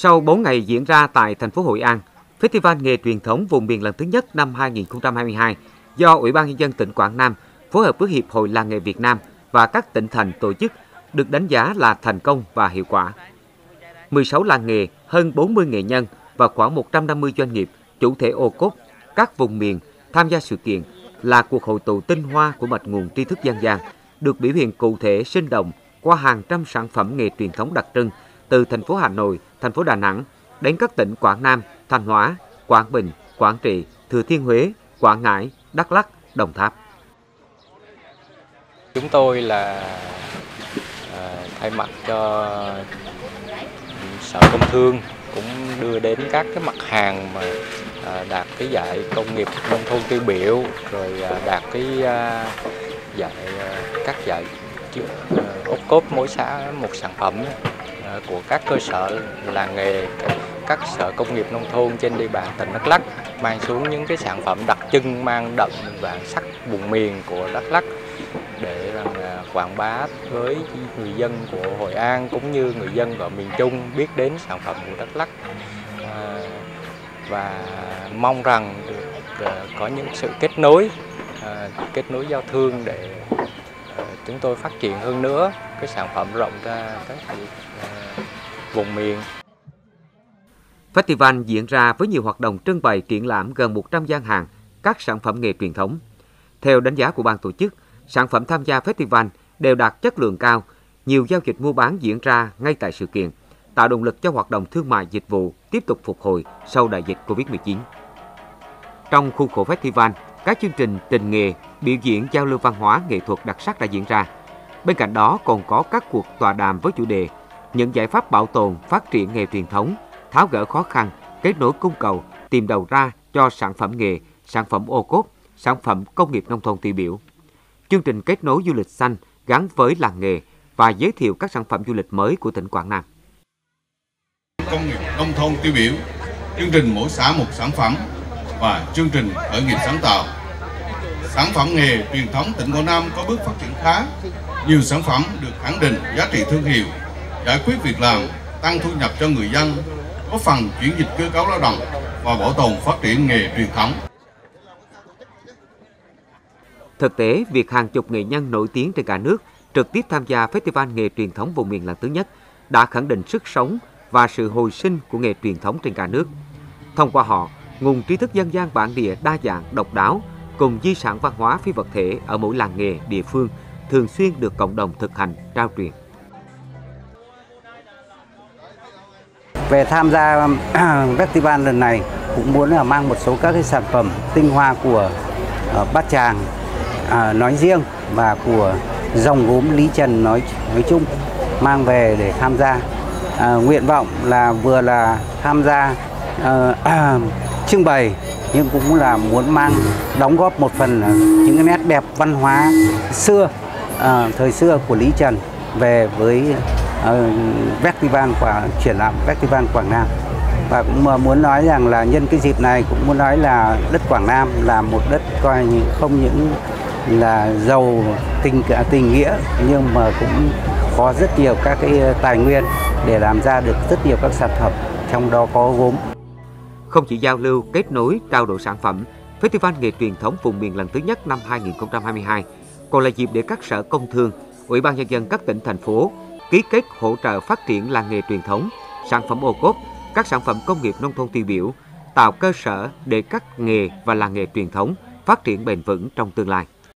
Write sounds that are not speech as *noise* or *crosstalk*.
Sau 4 ngày diễn ra tại thành phố Hội An, Festival nghề truyền thống vùng miền lần thứ nhất năm 2022 do Ủy ban Nhân dân tỉnh Quảng Nam phối hợp với Hiệp hội Làng nghề Việt Nam và các tỉnh thành tổ chức được đánh giá là thành công và hiệu quả. 16 làng nghề, hơn 40 nghệ nhân và khoảng 150 doanh nghiệp, chủ thể ô cốt, các vùng miền tham gia sự kiện là cuộc hội tụ tinh hoa của mạch nguồn tri thức dân gian, được biểu hiện cụ thể sinh động qua hàng trăm sản phẩm nghề truyền thống đặc trưng từ thành phố Hà Nội, thành phố Đà Nẵng đến các tỉnh Quảng Nam, Thanh Hóa, Quảng Bình, Quảng Trị, Thừa Thiên Huế, Quảng Ngãi, Đắk Lắk, Đồng Tháp. Chúng tôi là à, thay mặt cho Sở Công Thương cũng đưa đến các cái mặt hàng mà à, đạt cái giải công nghiệp nông thôn tiêu biểu rồi à, đạt cái giải các giải ốp cốp mỗi xã một sản phẩm Ờ, của các cơ sở làng nghề các sở công nghiệp nông thôn trên địa bàn tỉnh Đắk Lắk mang xuống những cái sản phẩm đặc trưng mang đậm bản sắc vùng miền của Đắk Lắk để rằng quảng bá với người dân của Hội An cũng như người dân ở miền Trung biết đến sản phẩm của Đắk Lắk. À, và mong rằng được ờ, có những sự kết nối à, kết nối giao thương để chúng tôi phát triển hơn nữa cái sản phẩm rộng ra các à, vùng miền. Festival diễn ra với nhiều hoạt động trưng bày triển lãm gần 100 gian hàng các sản phẩm nghề truyền thống. Theo đánh giá của ban tổ chức, sản phẩm tham gia festival đều đạt chất lượng cao, nhiều giao dịch mua bán diễn ra ngay tại sự kiện, tạo động lực cho hoạt động thương mại dịch vụ tiếp tục phục hồi sau đại dịch Covid-19. Trong khuôn khổ festival, các chương trình trình nghề, biểu diễn giao lưu văn hóa nghệ thuật đặc sắc đã diễn ra. Bên cạnh đó còn có các cuộc tọa đàm với chủ đề những giải pháp bảo tồn, phát triển nghề truyền thống, tháo gỡ khó khăn, kết nối cung cầu, tìm đầu ra cho sản phẩm nghề, sản phẩm ô cốp, sản phẩm công nghiệp nông thôn tiêu biểu. Chương trình kết nối du lịch xanh gắn với làng nghề và giới thiệu các sản phẩm du lịch mới của tỉnh Quảng Nam. Công nghiệp nông thôn tiêu biểu, chương trình mỗi xã một sản phẩm và chương trình khởi nghiệp sáng tạo. Sản phẩm nghề truyền thống tỉnh Quảng Nam có bước phát triển khá, nhiều sản phẩm được khẳng định giá trị thương hiệu, giải quyết việc làm, tăng thu nhập cho người dân, góp phần chuyển dịch cơ cấu lao động và bảo tồn phát triển nghề truyền thống. Thực tế, việc hàng chục nghệ nhân nổi tiếng trên cả nước trực tiếp tham gia Festival nghề truyền thống vùng miền lần thứ nhất đã khẳng định sức sống và sự hồi sinh của nghề truyền thống trên cả nước. Thông qua họ, nguồn trí thức dân gian bản địa đa dạng, độc đáo cùng di sản văn hóa phi vật thể ở mỗi làng nghề địa phương thường xuyên được cộng đồng thực hành, trao truyền. Về tham gia um, *clears throat* festival lần này cũng muốn là mang một số các cái sản phẩm tinh hoa của uh, Bát Tràng uh, nói riêng và của dòng gốm Lý Trần nói nói chung mang về để tham gia. À, nguyện vọng là vừa là tham gia à, à, *clears throat* trưng bày nhưng cũng là muốn mang đóng góp một phần những cái nét đẹp văn hóa xưa à, thời xưa của Lý Trần về với uh, festival quả triển lãm festival Quảng Nam và cũng muốn nói rằng là nhân cái dịp này cũng muốn nói là đất Quảng Nam là một đất coi như không những là giàu tình à, tình nghĩa nhưng mà cũng có rất nhiều các cái tài nguyên để làm ra được rất nhiều các sản phẩm trong đó có gốm. Không chỉ giao lưu, kết nối, trao đổi sản phẩm, Festival nghề truyền thống vùng miền lần thứ nhất năm 2022 còn là dịp để các sở công thương, Ủy ban nhân dân các tỉnh thành phố ký kết hỗ trợ phát triển làng nghề truyền thống, sản phẩm ô cốp, các sản phẩm công nghiệp nông thôn tiêu biểu, tạo cơ sở để các nghề và làng nghề truyền thống phát triển bền vững trong tương lai.